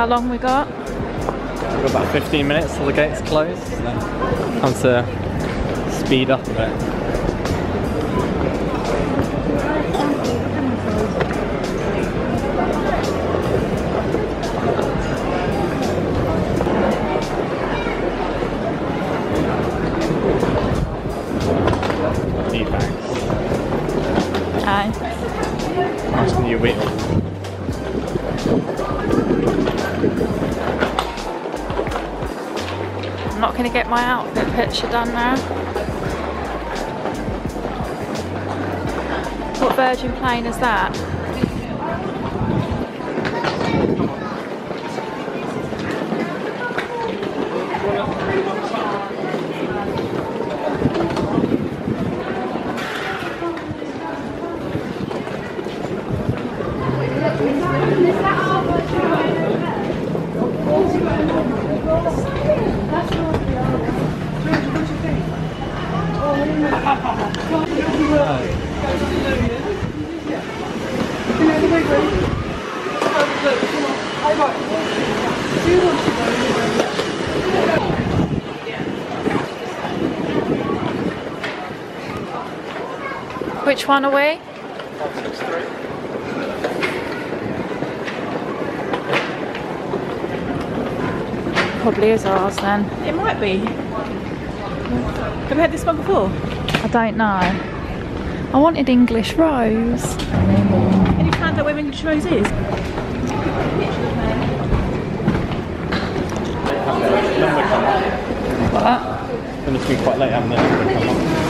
How long we got? We've got about 15 minutes till the gates close. Time to speed up a bit. Picture done now. What Virgin plane is that? One are we? Probably is ours then. It might be. Have we had this one before? I don't know. I wanted English rose. Have you found out where English Rose is? Number come up. What? Then it's been quite late, haven't they? Number come up.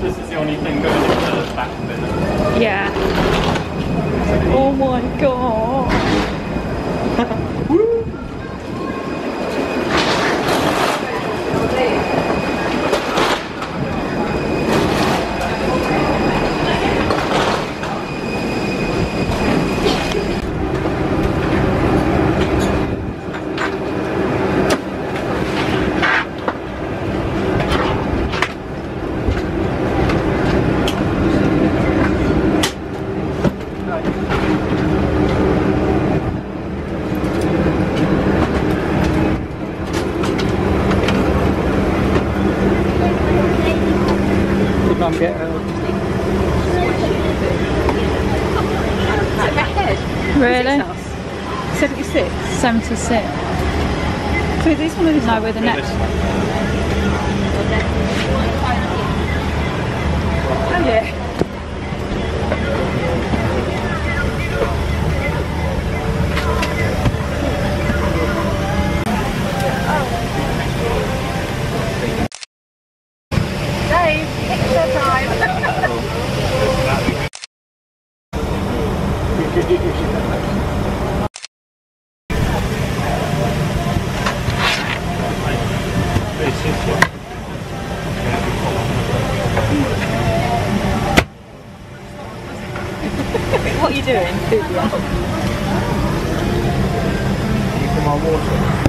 This is the only thing going into the back of it. Yeah. Oh my god. You can't get uh, Really? 76. 76. So is this one or this No, one? we're the next one. Oh yeah. Dave, picture time. This is it. What are you doing? Keep my water.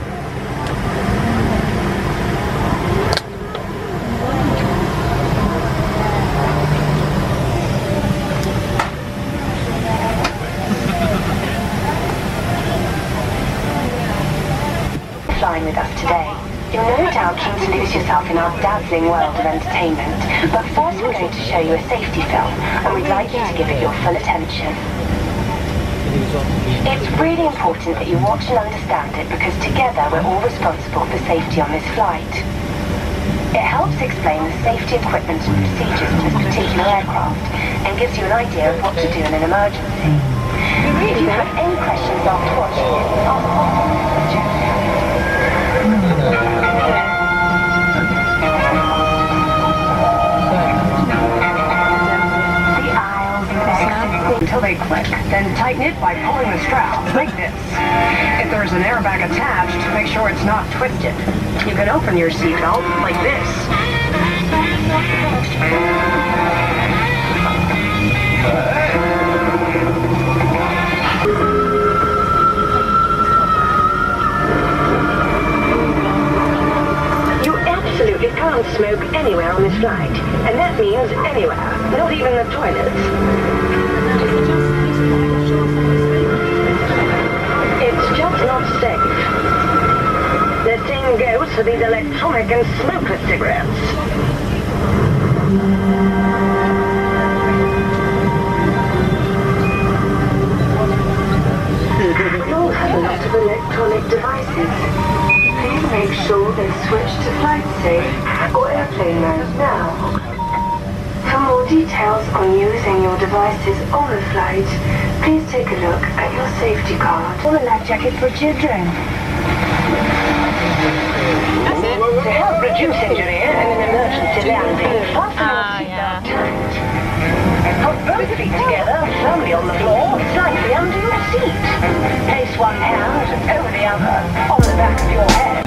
flying with us today. You're no doubt keen to lose yourself in our world of entertainment, but first we're going to show you a safety film, and we'd like you to give it your full attention. It's really important that you watch and understand it because together we're all responsible for safety on this flight. It helps explain the safety equipment and procedures for this particular aircraft and gives you an idea of what to do in an emergency. If you have any questions after watching it, ask until they click. Then tighten it by pulling the strap, like this. If there's an airbag attached, make sure it's not twisted. You can open your seatbelt like this. You absolutely can't smoke anywhere on this flight. And that means anywhere, not even the toilets. It's just not safe. The same goes for these electronic and smokeless cigarettes. We all have a lot of electronic devices. Please make sure they switch to flight safe or airplane mode now. For more details on using your devices on a flight, please take a look at your safety card or the life jacket for children. To help reduce injury in an emergency landing, fasten your Ah, seatbelt tight. Put both feet together, firmly on the floor, slightly under your seat. Place one hand over the other on the back of your head.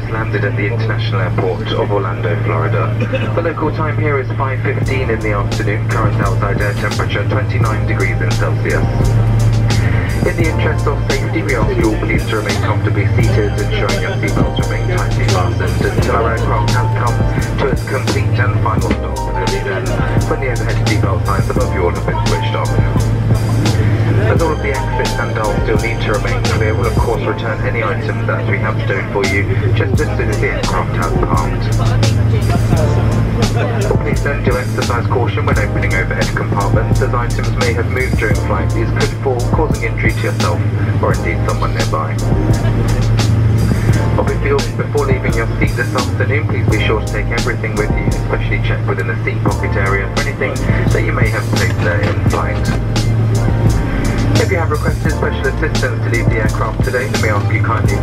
Just landed at the International Airport of Orlando, Florida. The local time here is 5.15 in the afternoon. Current outside air temperature 29 degrees in Celsius. In the interest of safety, we ask you all please to remain comfortably seated, ensuring your seatbelts remain tightly fastened until our aircraft has come to its complete and final stop. Only then, when the overhead seatbelt signs above you all have been switched off. As all of the exits and doors still need to remain clear, we'll of course return any items that we have stowed for you just as soon as the aircraft has parked. Please then do exercise caution when opening overhead compartments as items may have moved during flight. These could fall, causing injury to yourself or indeed someone nearby. Obviously, before leaving your seat this afternoon, please be sure to take everything with you, especially check within the seat pocket area for anything that you may have placed there in flight. If you have requested special assistance to leave the aircraft today, then we ask you kindly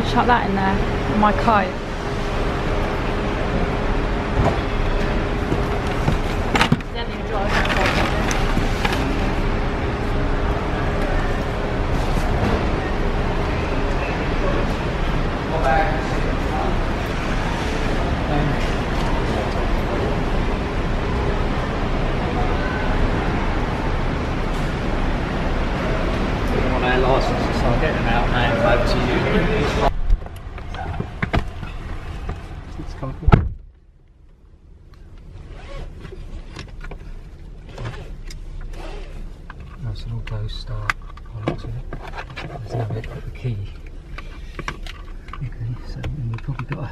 want to chuck that in there? My coat. on our license, so I'll get them out now over to you. probably got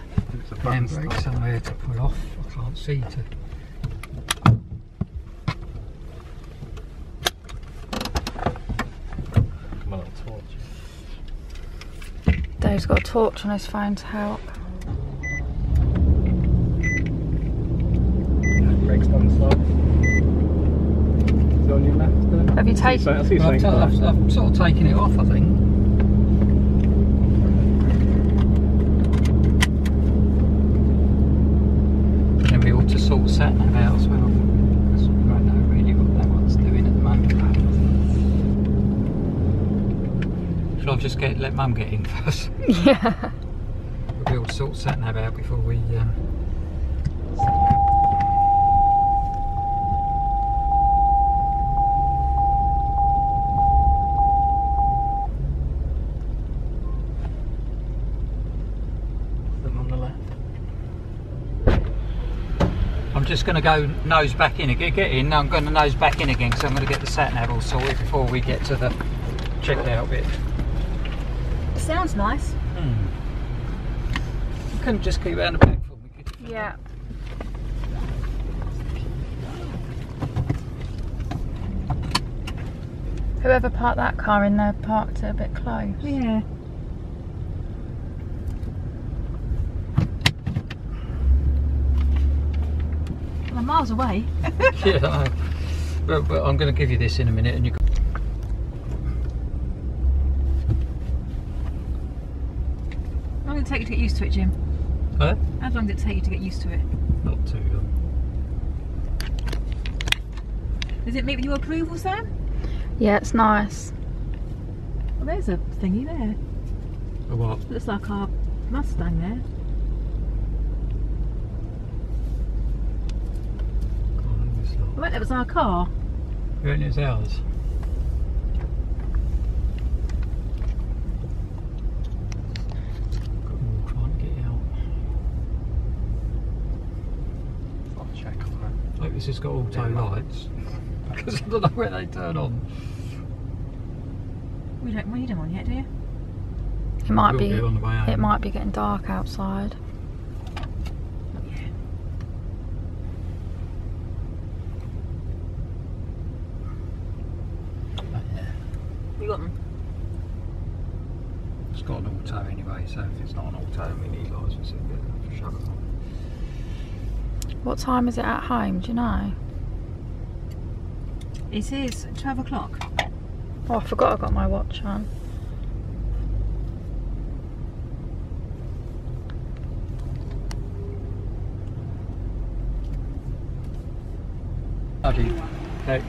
a handbrake somewhere to pull off. I can't see to. My little torch. Dave's got a torch on his phone to help. Brakes down slow. Is it on your left there? Have you I taken? see I've, something t- I've, I've sort of taken it off, I think. And then we ought to sort sat nav out as well. Because we won't know really what that one's doing at the moment. Shall I just get let Mum get in first? Yeah. We'll be able to sort sat nav out before we. Um, Them on the left. I'm just going to go nose back in again. Get in. I'm going to nose back in again because I'm going to get the sat nav all sorted before we get to the checked out bit. Sounds nice. Hmm. You couldn't just keep it out the back for me, could you? Yeah. Whoever parked that car in there parked it a bit close. Yeah. Well, I'm miles away. yeah, I. But, but I'm going to give you this in a minute, and you. Can... How long did it take you to get used to it, Jim? Huh? How long did it take you to get used to it? Not too long. Does it meet with your approval, Sam? Yeah, it's nice. Well, there's a thingy there. A what? Looks like our Mustang there. Oh, I bet that was our car. You reckon it's ours? Got them all trying to get out. I'll check on Hope this has got auto lights. Because I don't know where they turn on. We don't read them on yet, do you? It might be. on the way home. It might be getting dark outside. Yeah. We got them. It's got an auto anyway, so if it's not an auto, we need lights. We said, yeah, shut it on. What time is it at home? Do you know? It is 12 o'clock. Oh, I forgot I got my watch on. Bloody okay.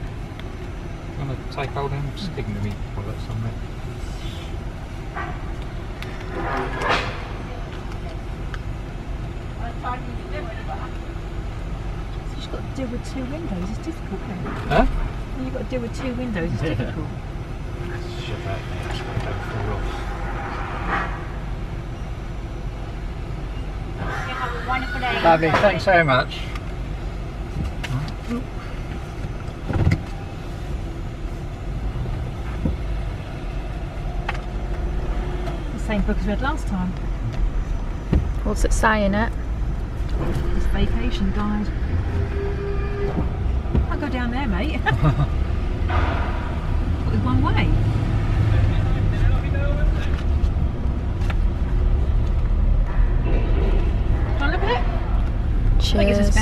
I'm gonna take hold of him, sticking to me wallet somewhere. You've got to deal with two windows. It's difficult, isn't? Huh? When You've got to deal with two windows. It's Yeah. difficult. Shut that now, it's gonna go fall off. Lovely, thanks so much. The same book as we had last time. What's it saying it? It's vacation guide. I'll go down there, mate. But with one way. Can I look at it? I think it's just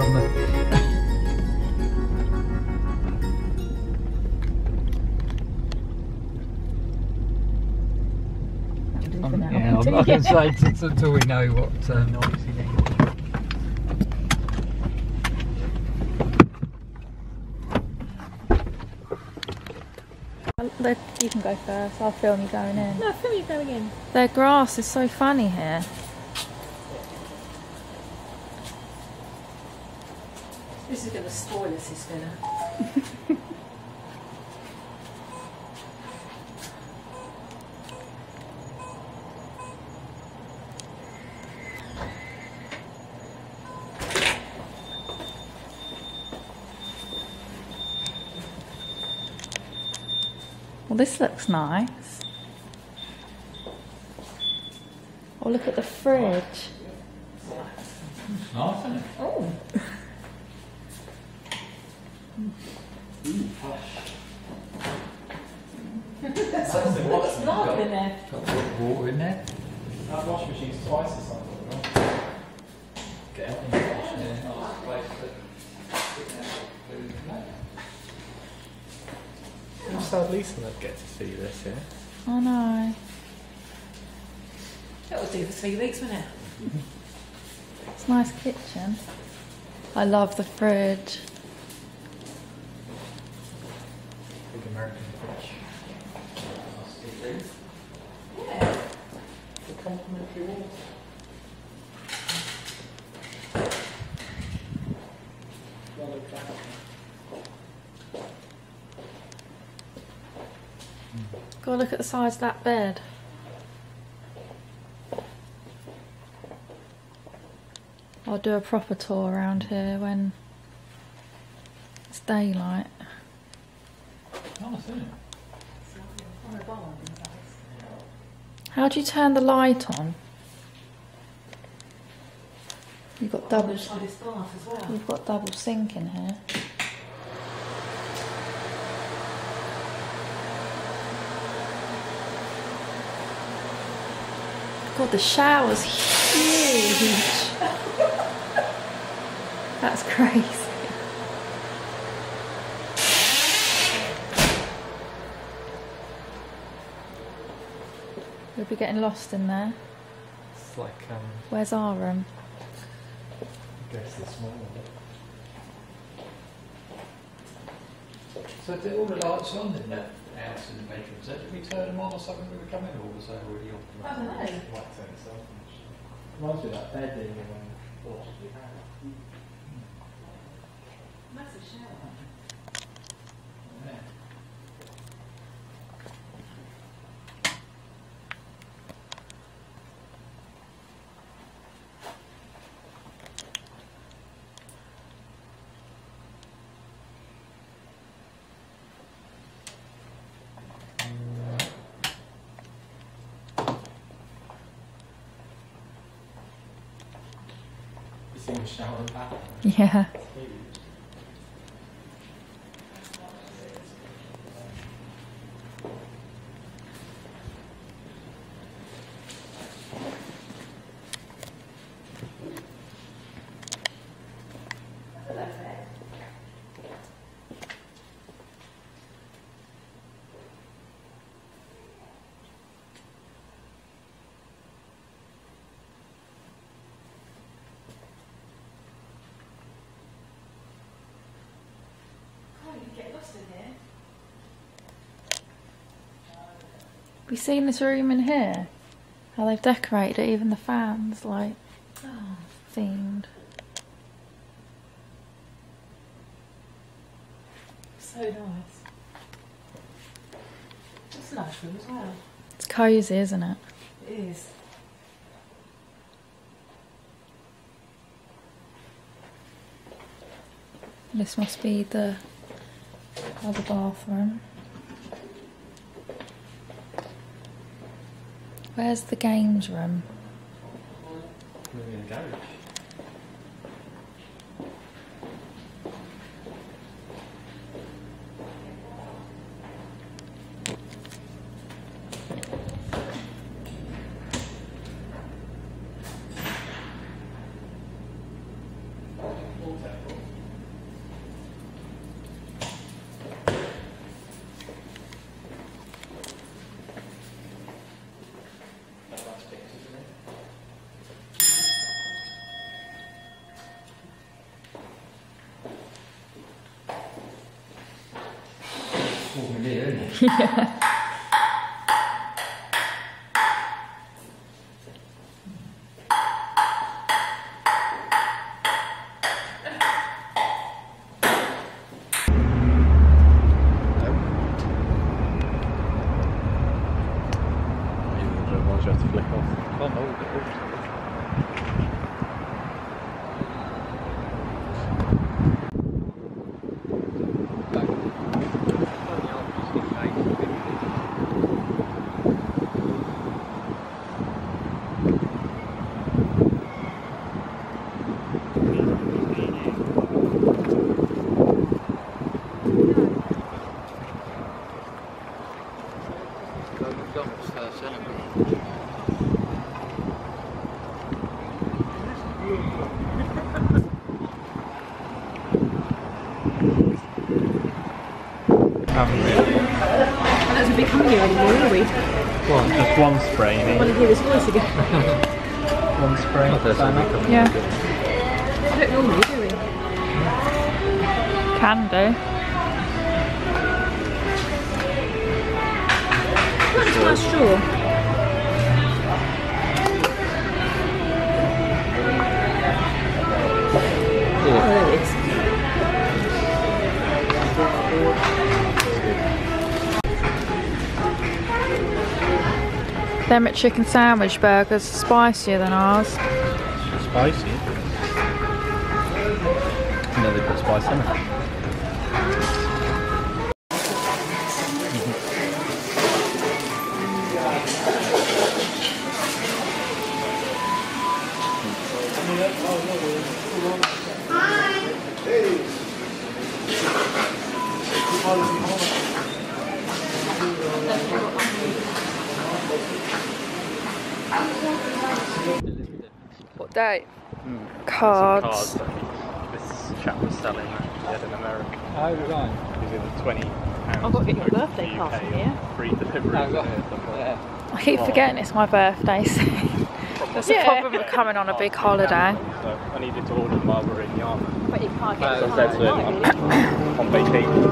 on the. Um, yeah, I'm not going to say t- t- until we know what. Um, Let- You can go first. I'll film you going in. No, film you going in. Their grass is so funny here. Is going to spoil us, this dinner. Well, this looks nice. Oh, look at the fridge. Oh. Large in there. Got water in there. That washing machine's twice the size of it. Get out in the washing I'm sad Lisa would get to see this here. I know. That was do for three weeks, wasn't it? It's a nice kitchen. I love the fridge. Big American fridge. Yeah. The complimentary water. Go look at the size of that bed. I'll do a proper tour around here when it's daylight. It? On a bar, things like this. How do you turn the light on? You've got double. On this bath as well. You've got double sink in here. God, the shower's huge. That's crazy. We'll be getting lost in there. It's like, um, Where's our room? I guess the small one. So did all the lights on in the house in the bedrooms? So Did we turn them on or something when we come in, or was they already on? I don't know. Might turn itself on, actually. Reminds me of that bed in um, what we had. Massive shower. Yeah. You seen the shower and bath? Yeah. Have you seen this room in here? How they've decorated it, even the fans, like, Oh, themed. so nice. It's a nice room as well. It's cosy, isn't it? It is. This must be the other bathroom. Where's the games room? In a garage. Here, isn't it? Otherwise you have to flick off. Can't hold it. Haven't really. I don't think we come here anymore, are we? Well, just one spray, you I want mean? to hear his voice again. One spray. Simon? Yeah, I don't normally, do we? can do. What's my straw? Oh, Them at chicken sandwich burgers are spicier than ours. Spicy. No, they put spice in it. It's my birthday. so That's the Yeah. problem with coming on a big holiday. So I needed to order them while we were in the army. But you can't get uh, As it I said to him, online, I'm on vacation.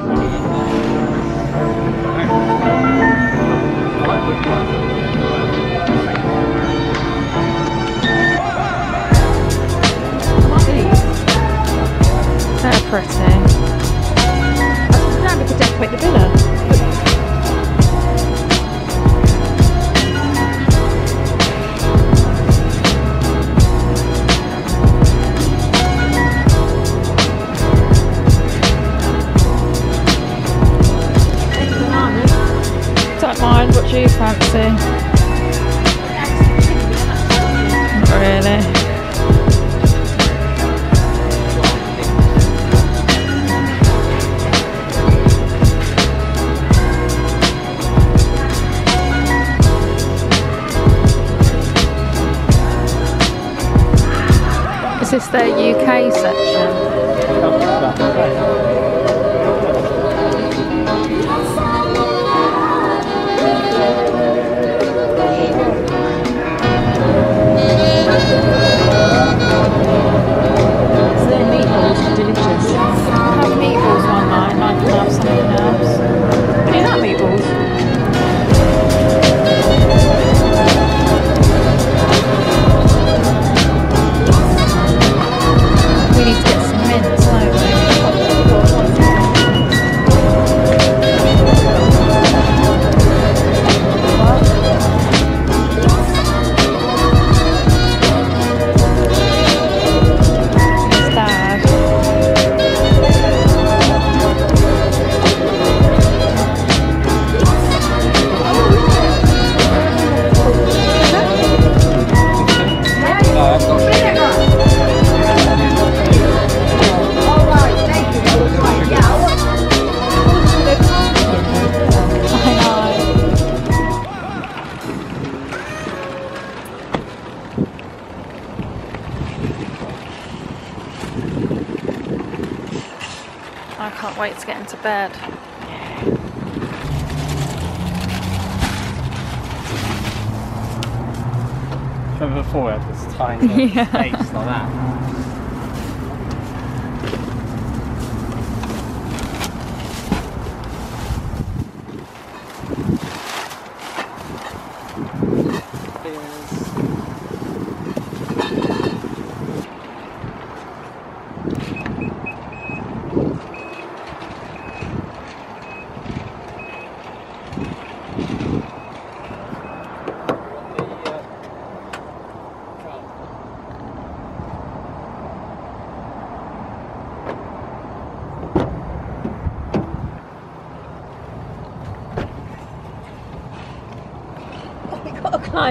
Yeah. space like that?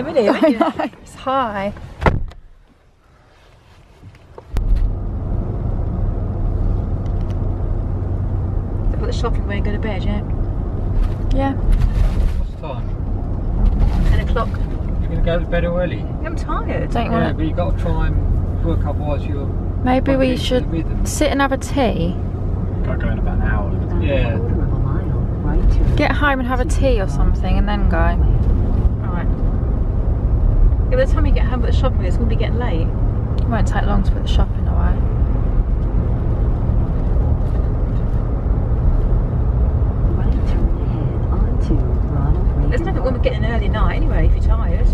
Climb, isn't it? I know, it's high. They've got the shopping where you go to bed, yeah? Yeah. What's the time? 10 o'clock. You're going to go to bed early? I'm tired. Don't Yeah, but you've got to try and work otherwise you're... Maybe we should sit and have a tea. Gotta go in about an hour. Yeah. Get home and have a tea or something and then go. Alright. Yeah, by the time you get home at the shopping, it's going to be getting late. It won't take long to put the shopping away. There's nothing wrong with getting an early night anyway if you're tired.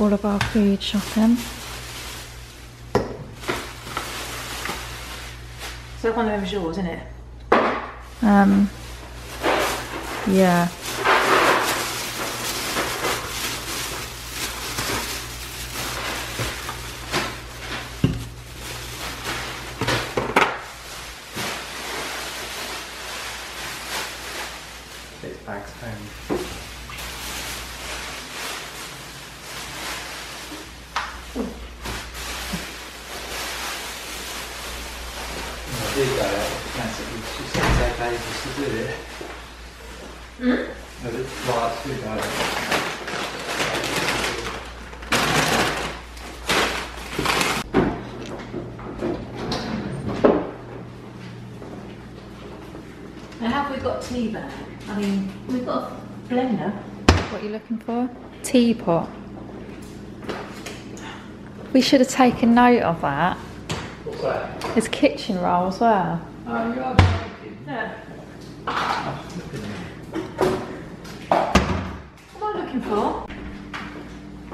All of our food shopping. So one of them's yours, isn't it? Um, yeah. I did go out massively. She said take ages to do it. Hmm? No, it's right, two go. Now have we got tea bag? I mean, we've got a blender. What are you looking for? Teapot. We should have taken note of that. What's that? There's kitchen roll as well. Oh, you are joking. Yeah. Look at me. What am I looking for?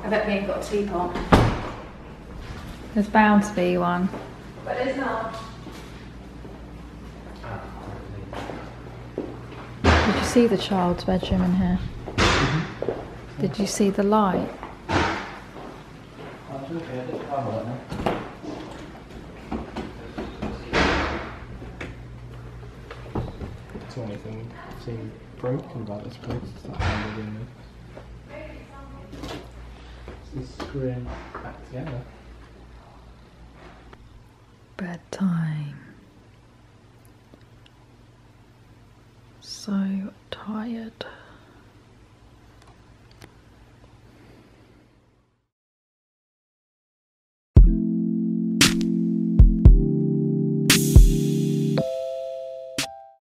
I bet we ain't got a teapot. There's bound to be one. But there's not. Did you see the child's bedroom in here? Mm-hmm. Did you see the light? I'll look at it. I'm right now. Is there anything seem broken about this place? It's not handled in It's screwing back together. Bedtime.